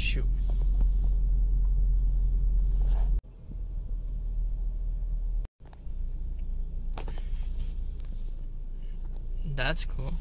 Shoot. That's cool.